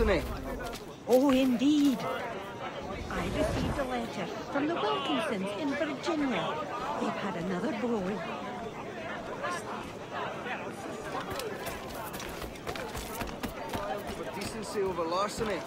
larceny. Oh, indeed. I received a letter from the Wilkinsons in Virginia. They've had another boy. For decency over larceny.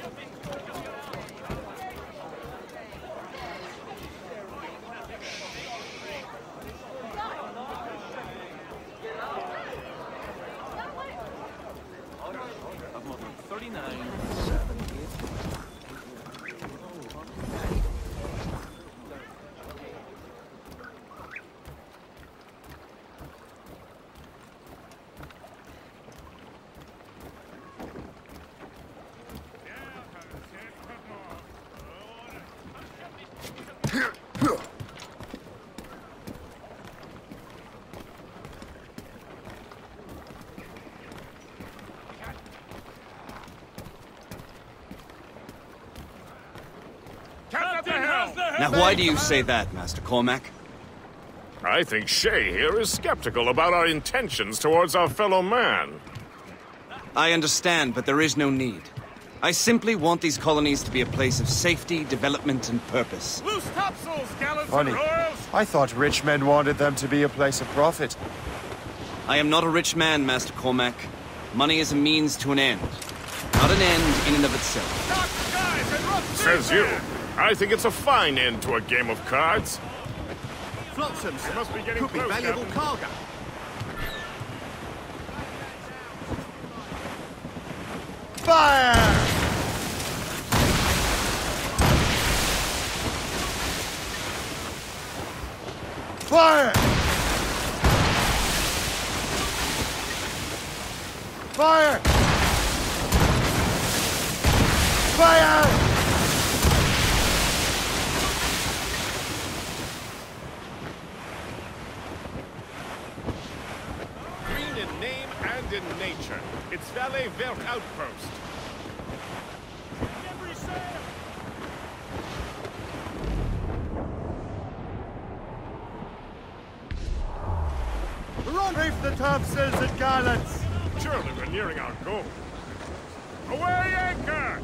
Now why do you say that, Master Cormac? I think Shay here is skeptical about our intentions towards our fellow man. I understand, but there is no need. I simply want these colonies to be a place of safety, development, and purpose. Loose topsails, gallants Funny. and royals! I thought rich men wanted them to be a place of profit. I am not a rich man, Master Cormac. Money is a means to an end. Not an end in and of itself. Dark skies and rough Says sea you. I think it's a fine end to a game of cards. Flotsam, They must be getting could be valuable Captain. cargo. Fire! Fire! Fire! Fire! Green in name and in nature. It's Valley Vert Outpost. Run! Reef the top topsails and gallants! Surely we're nearing our goal. Away anchor!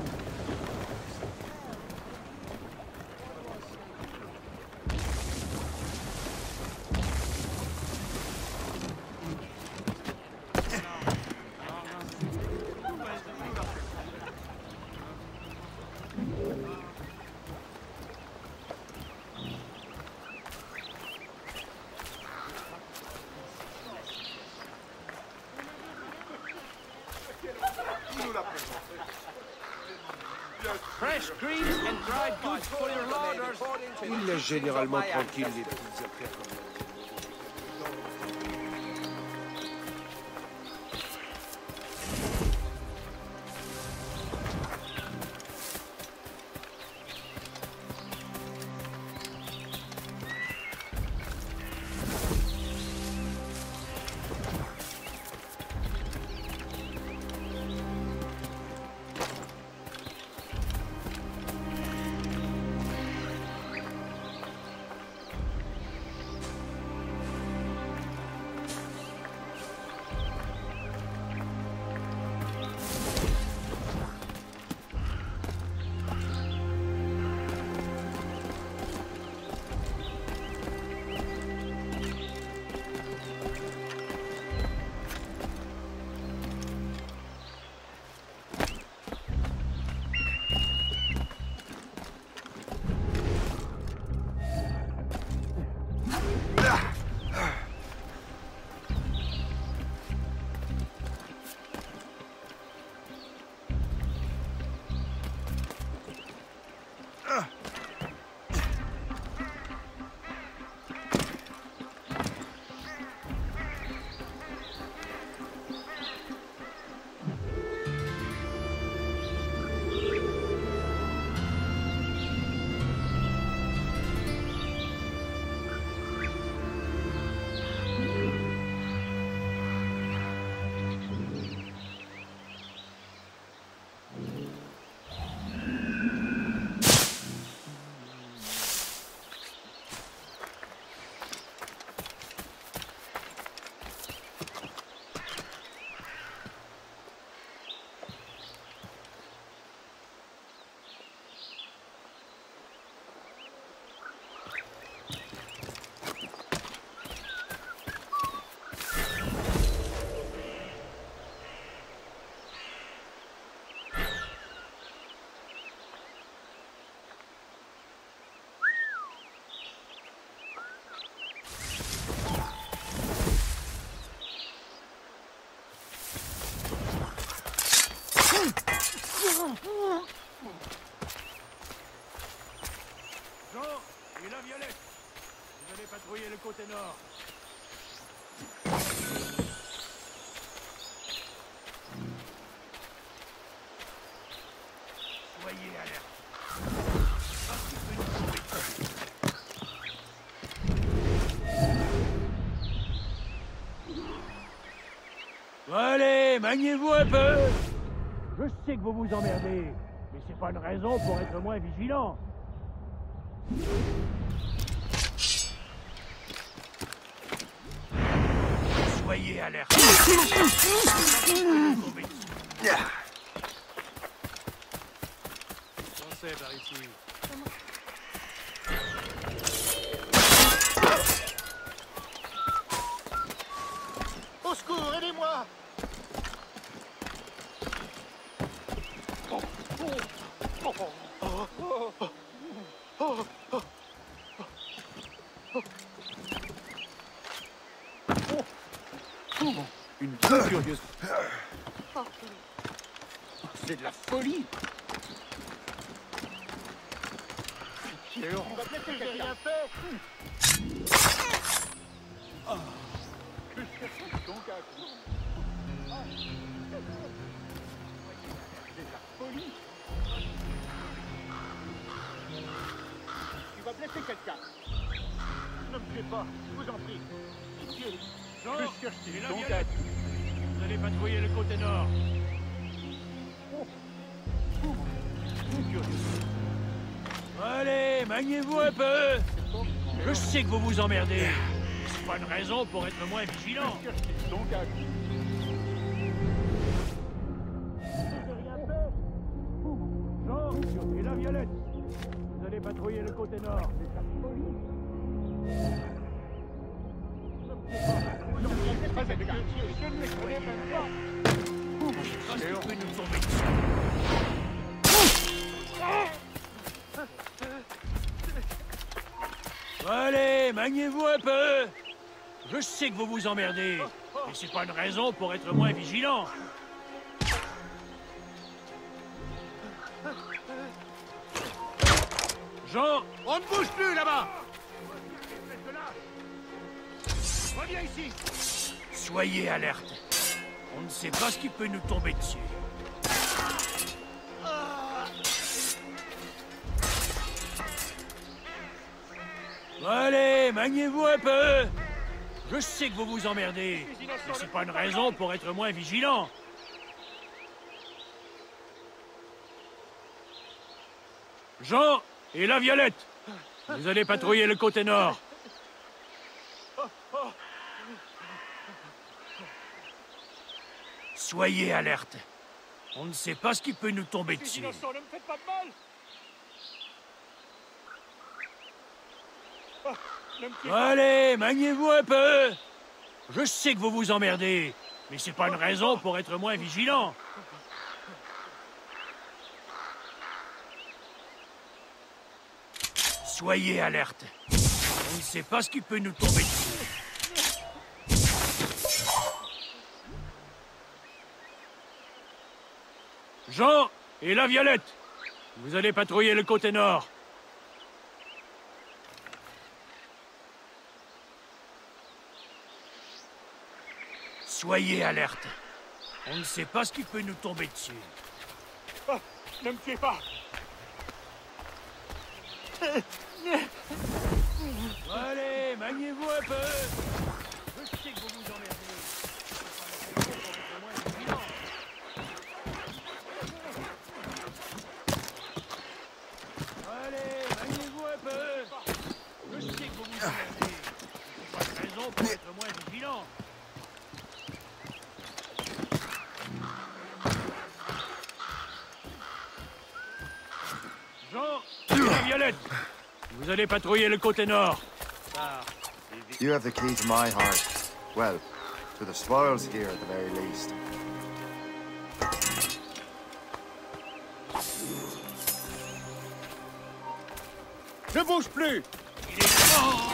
Il laisse généralement tranquille les petites affaires comme patrouiller le côté nord. Soyez alerte. Allez, maniez-vous un peu Je sais que vous vous emmerdez, mais c'est pas une raison pour être moins vigilant. Alerte. Pensez par ici. Tu vas blesser quelqu'un. Ne me tuez pas, je vous en prie. Pitié. Jean, Je cherche et la donc Violette. Vous allez patrouiller le côté nord. Allez, maniez-vous un peu Je sais que vous vous emmerdez. C'est pas une raison pour être moins vigilant. donc Jean et la Violette. Vous allez patrouiller le côté nord. Maniez-vous un peu Je sais que vous vous emmerdez, mais c'est pas une raison pour être moins vigilant. Jean On ne bouge plus là-bas Reviens ici Soyez alerte. On ne sait pas ce qui peut nous tomber dessus. Allez, maniez-vous un peu Je sais que vous vous emmerdez, mais c'est pas une raison pour être moins vigilant. Jean et la Violette, vous allez patrouiller le côté nord. Soyez alerte. On ne sait pas ce qui peut nous tomber dessus. ne me faites pas de mal Allez, maniez-vous un peu. Je sais que vous vous emmerdez, mais c'est pas une raison pour être moins vigilant. Soyez alerte. On ne sait pas ce qui peut nous tomber dessus. Jean et la Violette, vous allez patrouiller le côté nord. Soyez alerte. On ne sait pas ce qui peut nous tomber dessus. Ne me tuez pas Allez, maniez-vous un peu. Je sais que vous vous emmerdez. C'est pas une raison pour être moins vigilant. Allez, maniez-vous un peu. Je sais que vous vous emmerdez. Pas une raison pour être moins vigilant. Jean la Violette, vous allez patrouiller le côté nord. You have the key to my heart. Well, to the spoils here at the very least. Ne bouge plus Il est... Ce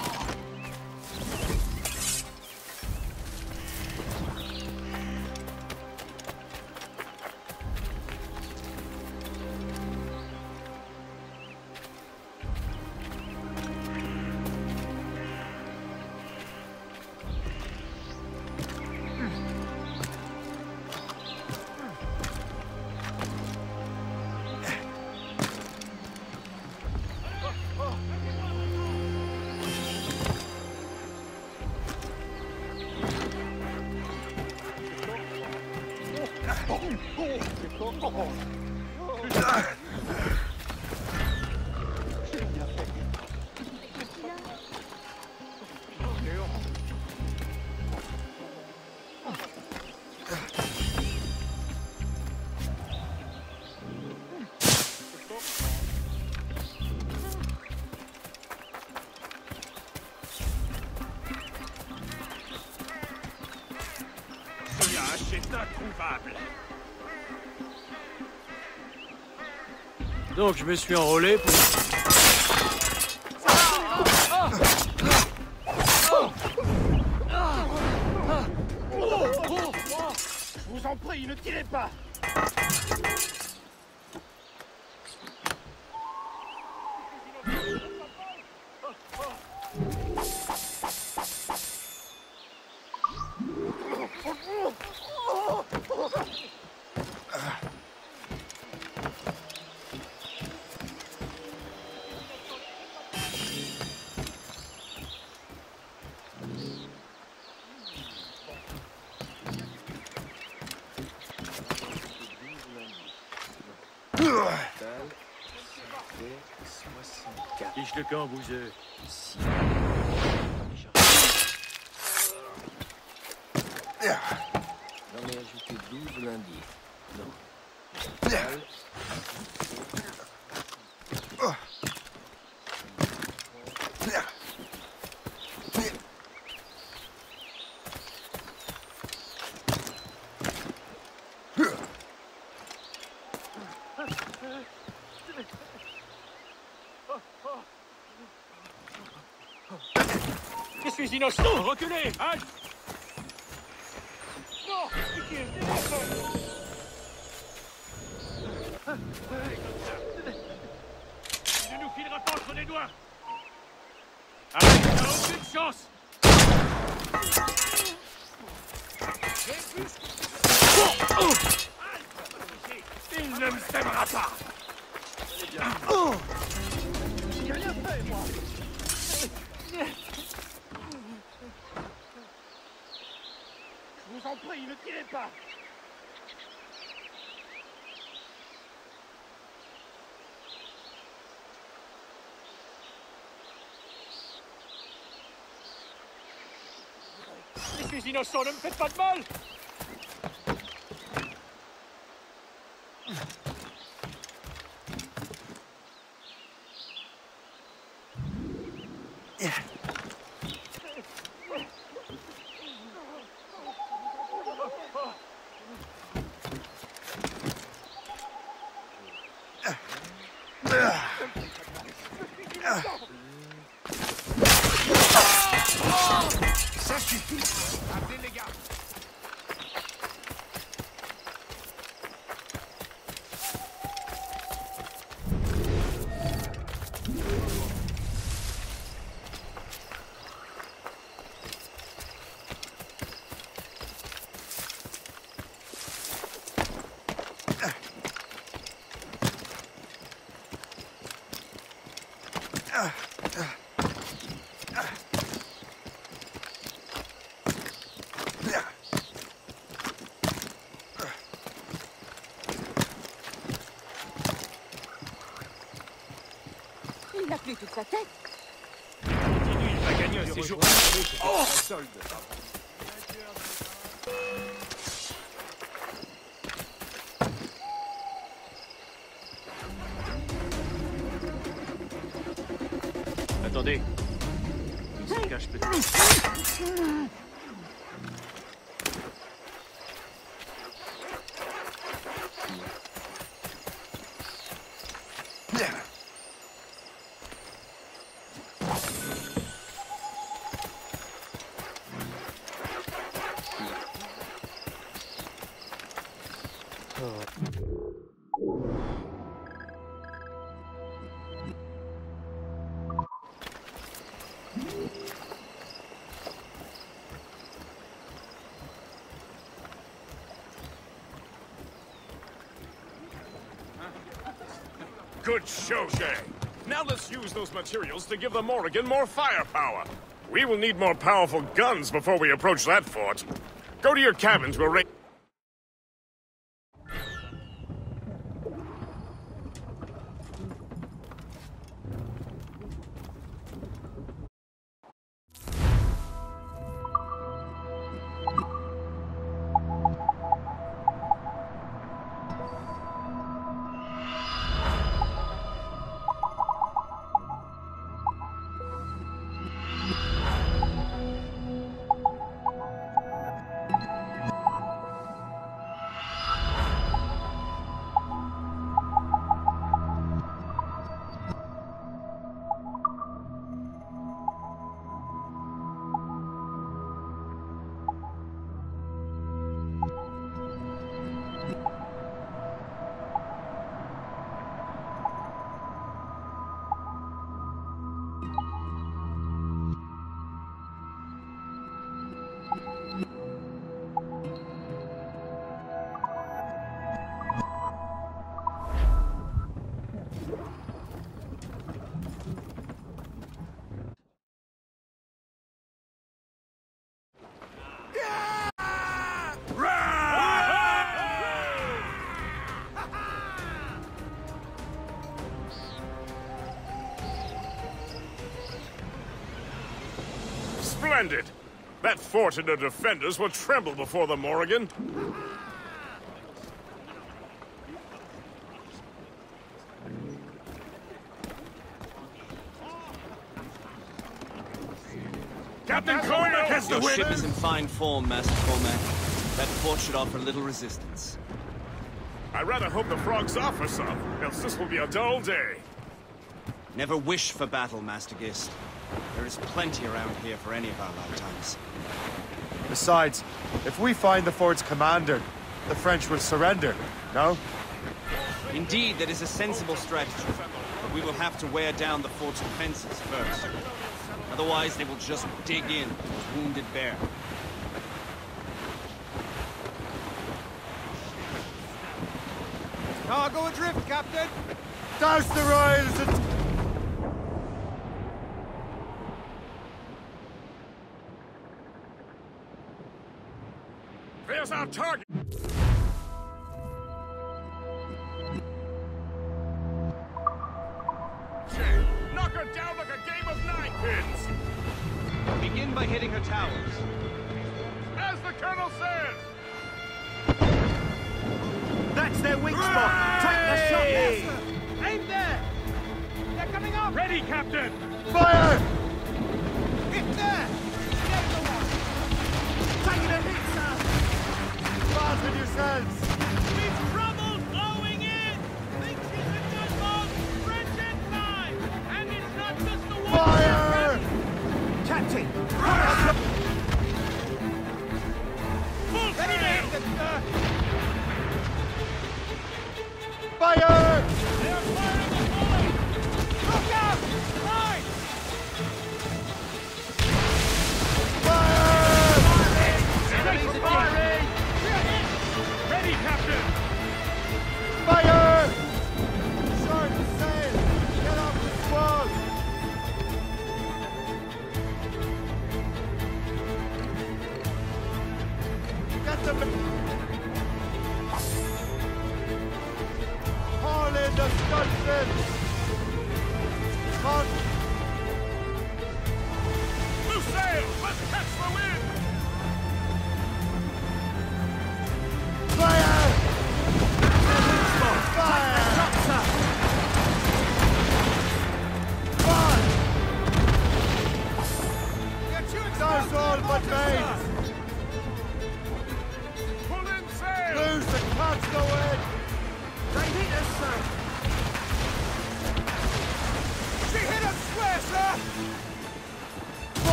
Donc je me suis enrôlé pour... Vous en prie, ne tirez pas Fiche le camp, bouseux. J'en ai ajouté 12 lundi. Non. Suis innocent. Reculez. Halte Non Il ne nous filera pas entre les doigts. Allez, t'as aucune chance. Il ne me sèmera pas il ne tirait pas. Les innocents, ne me faites pas de mal sa tête. Continue, il va gagner un séjour. Attendez. Il se cache peut-être. Good show, Shay. Now let's use those materials to give the Morrigan more firepower. We will need more powerful guns before we approach that fort. Go to your cabins, we'll That fort and the defenders will tremble before the Morrigan. Captain Cormac has the Your ship is in fine form, Master Cormac. That fort should offer little resistance. I rather hope the frogs offer some, else this will be a dull day. Never wish for battle, Master Gist. There is plenty around here for any of our lifetimes. Besides, if we find the fort's commander, the French will surrender, no? Indeed, that is a sensible strategy. But we will have to wear down the fort's defenses first. Otherwise, they will just dig in as wounded bear. Cargo adrift, Captain! Douse the royals and... Our target! Knock her down like a game of nine pins! Begin by hitting her towers. As the Colonel says! That's their weak spot. Take the shot. Aim there! They're coming up! Ready, Captain! Fire! Yourselves!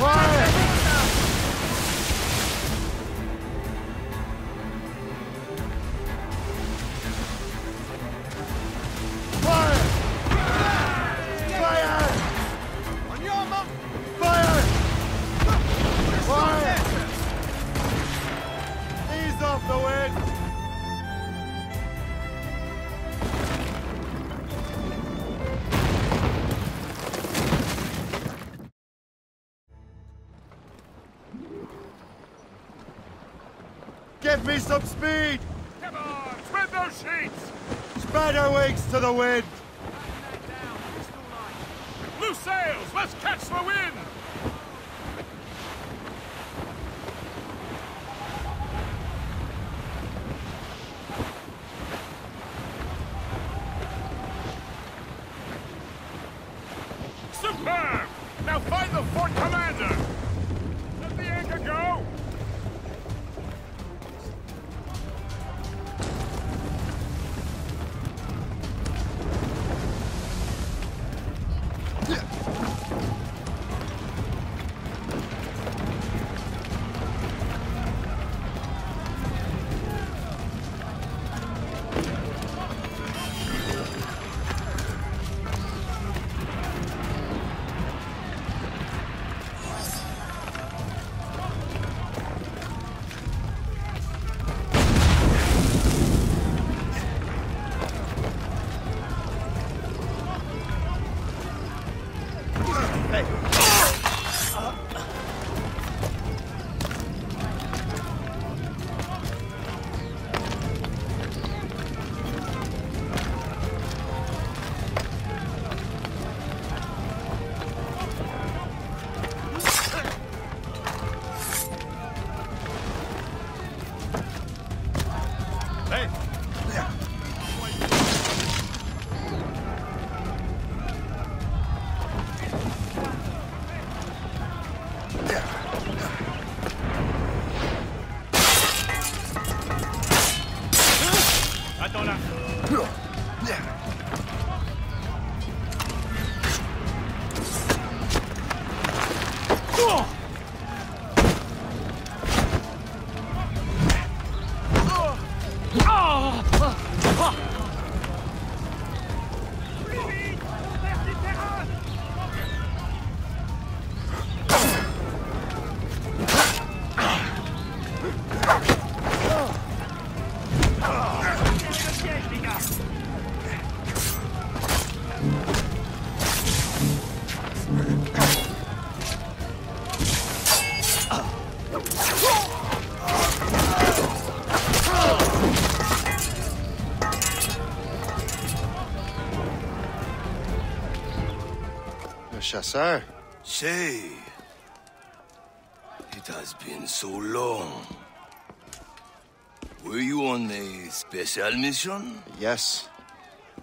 Fire! To the wind! Le Say, It has been so long. Were you on a special mission? Yes.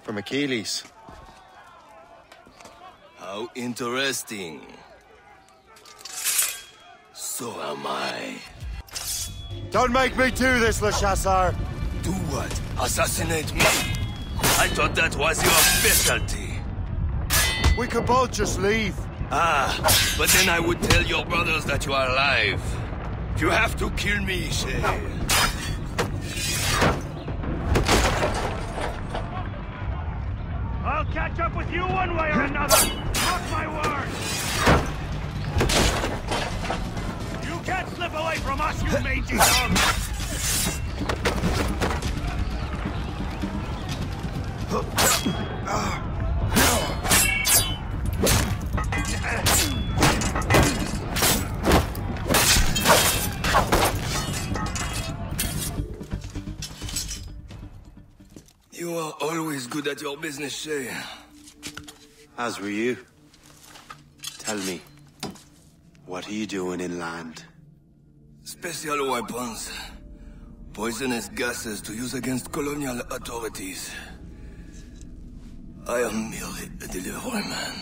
From Achilles. How interesting. So am I. Don't make me do this, Le Chasseur! Do what? Assassinate me? I thought that was your specialty. We could both just leave. Ah, but then I would tell your brothers that you are alive. You have to kill me, Shay. I'll catch up with you one way or another. Mark my word. You can't slip away from us, you mangy dog. You always good at your business, Shay. As were you. Tell me, what are you doing inland? Special weapons. Poisonous gases to use against colonial authorities. I am merely a delivery man.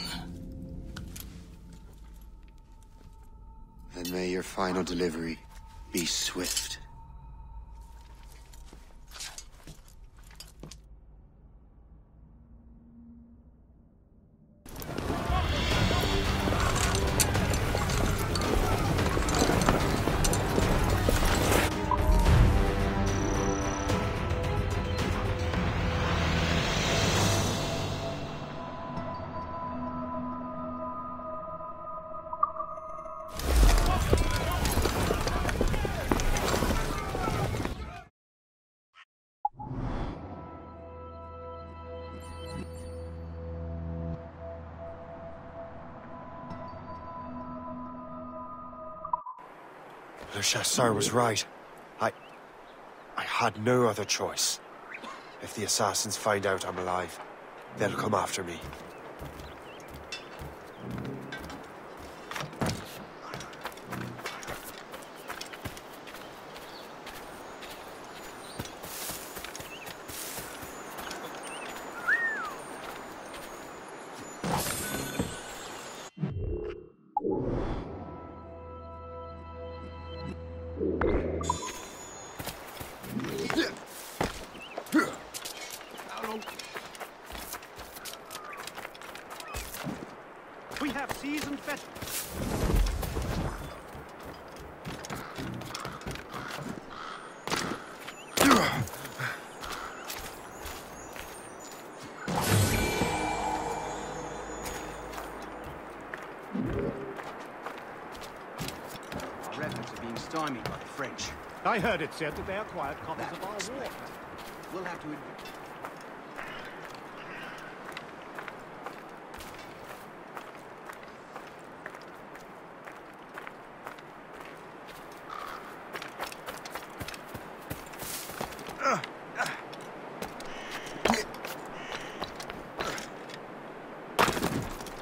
Then may your final delivery be swift. Chasseur was right. I... I had no other choice. If the assassins find out I'm alive, they'll come after me. I heard it said that they acquired copies of our war. We'll have to...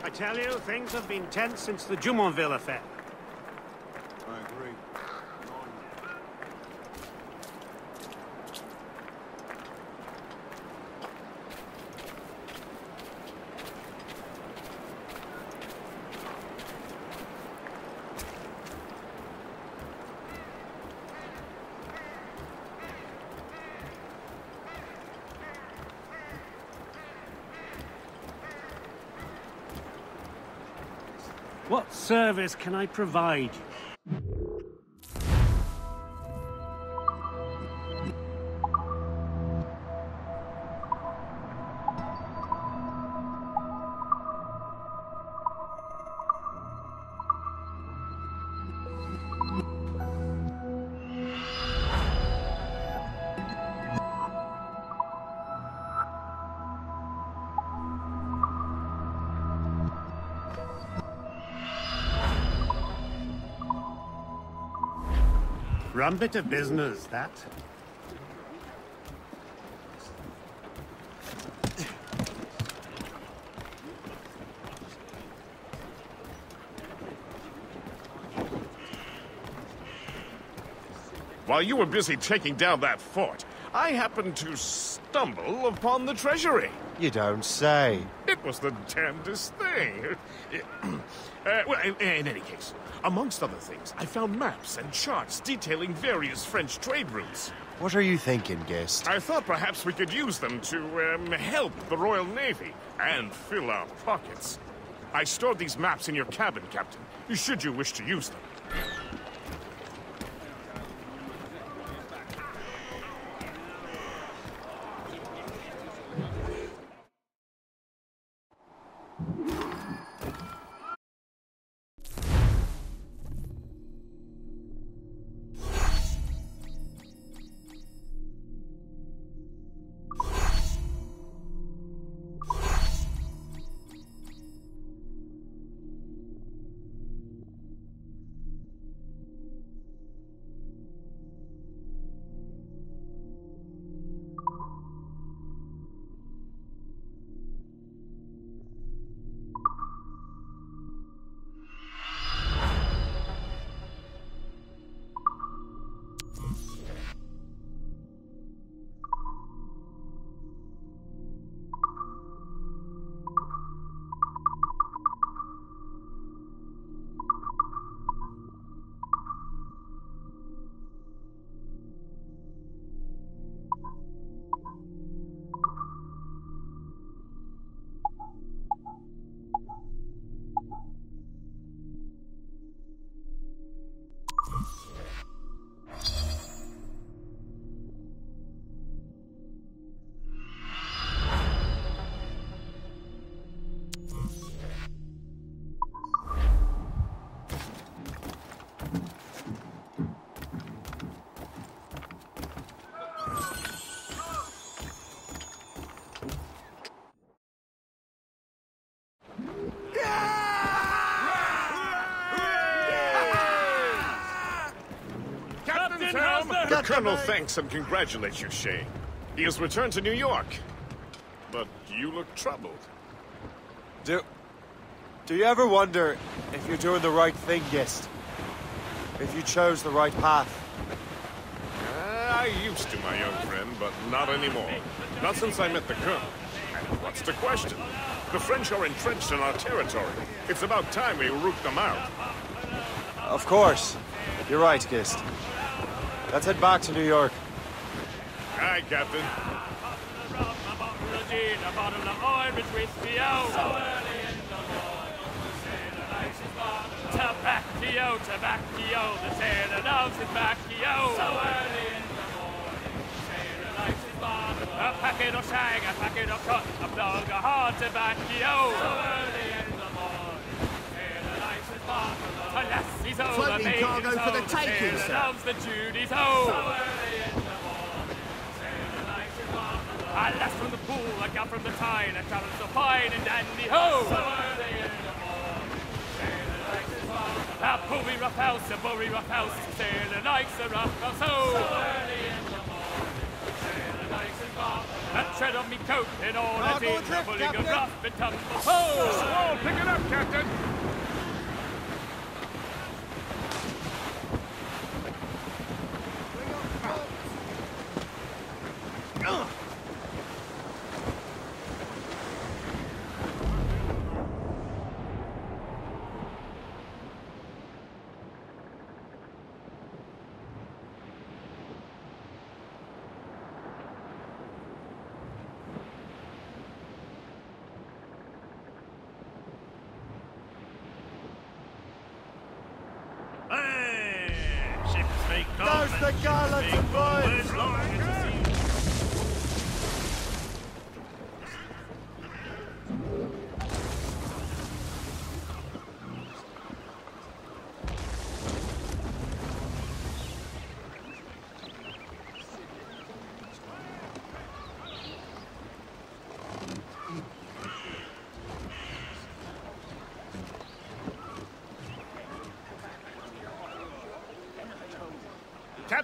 I tell you, things have been tense since the Jumonville affair. I agree. What service can I provide you? rum bit of business, that. While you were busy taking down that fort, I happened to stumble upon the treasury. You don't say. Was the damnedest thing. uh, well, in, in any case, amongst other things, I found maps and charts detailing various French trade routes. What are you thinking, Gist? I thought perhaps we could use them to um, help the Royal Navy and fill our pockets. I stored these maps in your cabin, Captain, should you wish to use them. Colonel thanks and congratulates you, Shay. He has returned to New York. But you look troubled. Do... Do you ever wonder if you're doing the right thing, Gist? If you chose the right path? Uh, I used to, my young friend, but not anymore. Not since I met the Colonel. And what's the question? The French are entrenched in our territory. It's about time we root them out. Of course. You're right, Gist. Let's head back to New York. Aye, Captain. Tobacco, tobacco, the sailor loves his baccio. So early in the morning, the sailor likes his bond. A packet of shag, a packet of cut, a plug of hard tobacco. So early in the morning, the sailor likes his bond. A lassie's over, Floating cargo for the taking, sir. loves the Judy's home. So early in the morning, the sailor likes his bond. A lass from the pool, a gal from the tide, a challenge so fine and dandy ho. So early in the morning, the sailor likes. A bully rough house, a bully rough house, the sailor likes a rough house ho. So early in the morning, sailor likes his bond. A tread on me coat in all team, adrift, a bully go rough and tumble ho. Squall, pick it up, Captain! The Gallatin boys!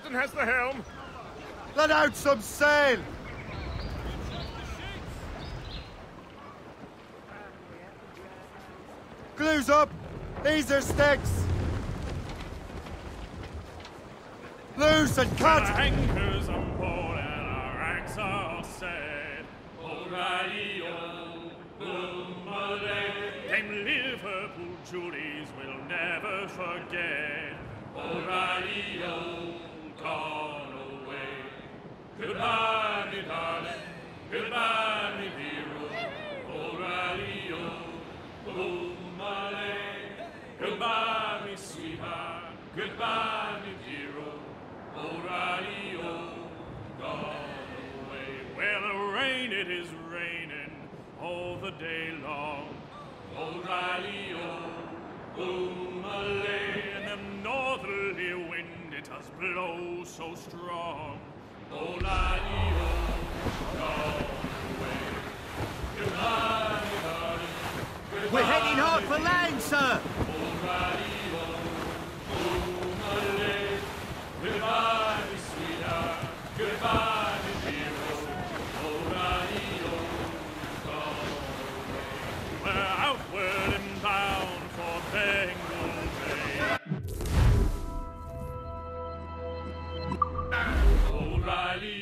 Captain has the helm. Let out some sail! Glues up! These are sticks! Loose and cut! our anchors unpulled and our ranks are set. O'Reilly, Them Liverpool Julies will never forget. Gone away. Goodbye, me darling. Goodbye, me hero. O'Reilly, oh, my lady. Goodbye, me sweetheart. Goodbye, me hero. O'Reilly, oh, gone away. Well, the rain, it is raining all the day long. O'Reilly, oh, my lady. And the northerly wind, it does blow oh so strong. Oh, gone away. Goodbye, me darling. We're heading hard for land, sir! Goodbye, sweetheart. Goodbye, me hero. O'Reilly. We're outward and bound O'Reilly,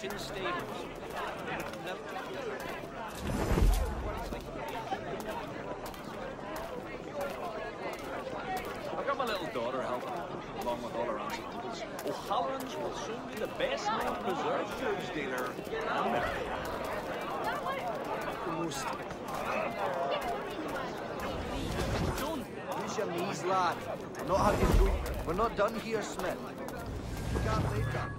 We'll the stables. I've got my little daughter helping, along with all her aunts and uncles. O'Halloran's will soon be the best known preserved goods dealer in America. Don't use your knees, lad. We're not food. We're not done here, Smith. We can't that.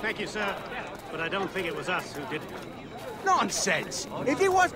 Thank you, sir. But I don't think it was us who did it. Nonsense! If it was...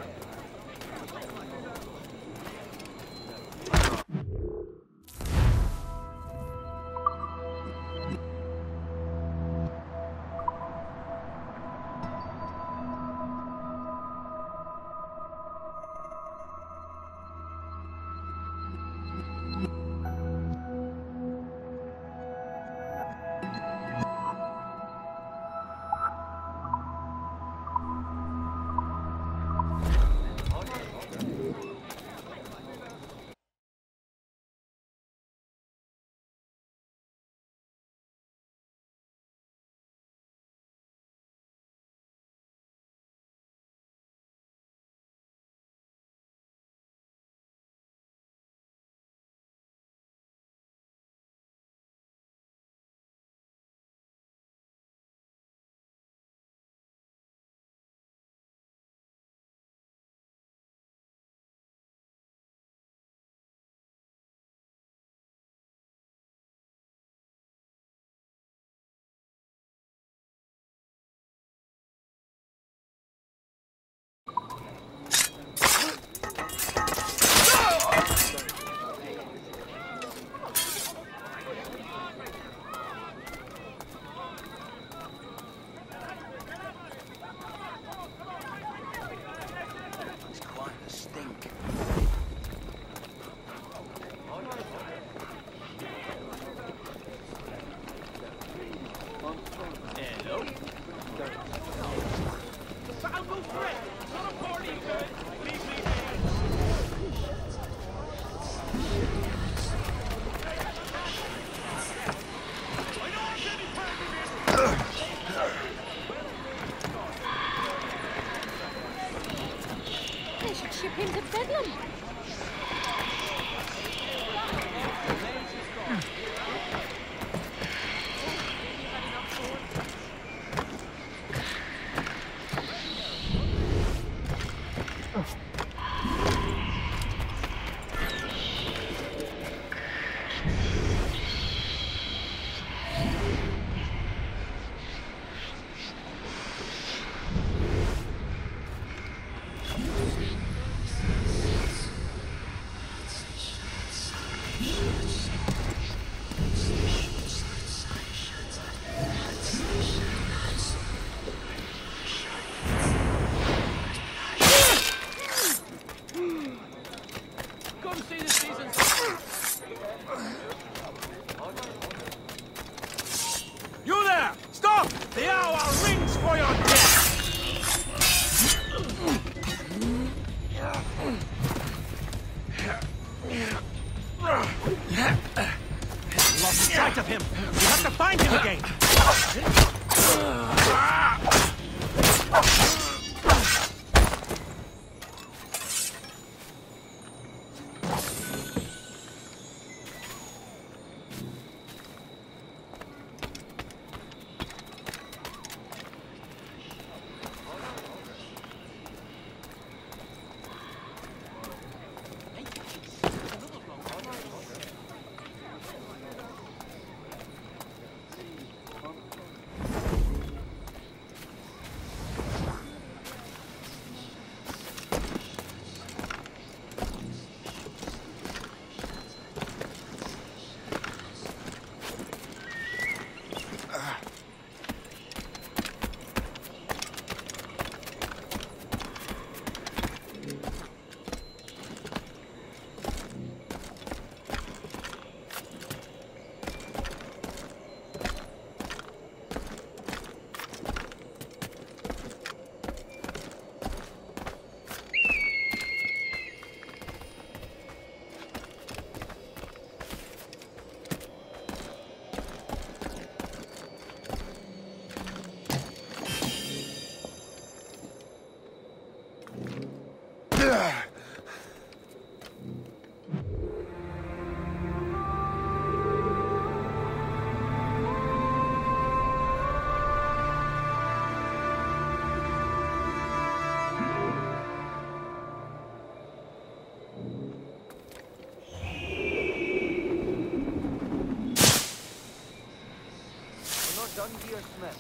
done here, Smith.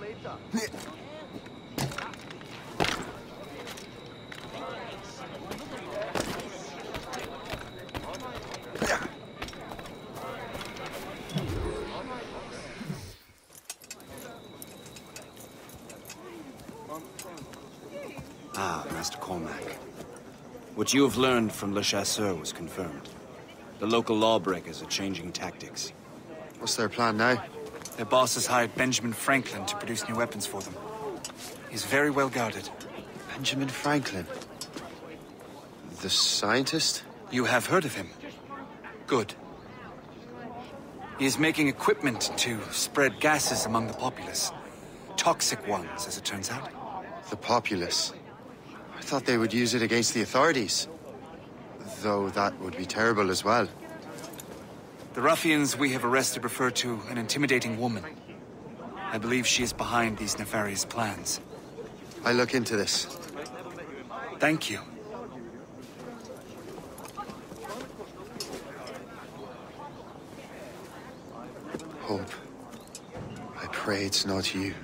Later. Ah, Master Cormac. What you have learned from Le Chasseur was confirmed. The local lawbreakers are changing tactics. What's their plan now? Their boss has hired Benjamin Franklin to produce new weapons for them. He's very well guarded. Benjamin Franklin? The scientist? You have heard of him? Good. He is making equipment to spread gases among the populace. Toxic ones, as it turns out. The populace? I thought they would use it against the authorities. Though that would be terrible as well. The ruffians we have arrested refer to an intimidating woman. I believe she is behind these nefarious plans. I look into this. Thank you. Hope. I pray it's not you.